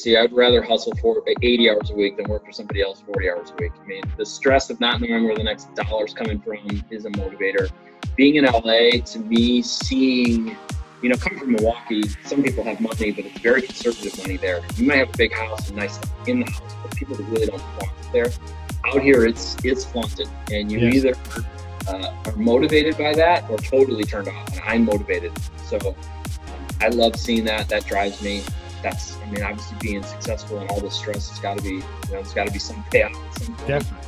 See, I'd rather hustle for 80 hours a week than work for somebody else 40 hours a week. I mean, the stress of not knowing where the next dollar's coming from is a motivator. Being in LA, to me, seeing, you know, coming from Milwaukee, some people have money, but it's very conservative money there. You might have a big house and nice stuff in the house, but people really don't want it there. Out here, it's it's flaunted, and you yes. either uh, are motivated by that or totally turned off. And I'm motivated, so um, I love seeing that. That drives me that's I mean obviously being successful and all the stress it's got to be you know it's got to be some payoff. Definitely.